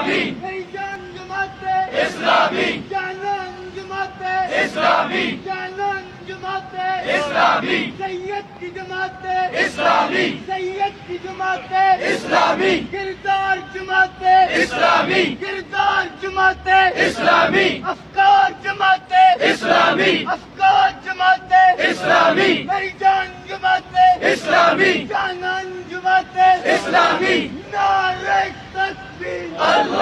İslami, Heyecan madde İslami, Canan madde İslami, Canan madde İslami, Seyyed madde İslami, Seyyed madde İslami, Girdar madde İslami, Girdar madde İslami, Afkar madde İslami, Afkar madde İslami, Heyecan madde İslami, Canan madde İslami, Allah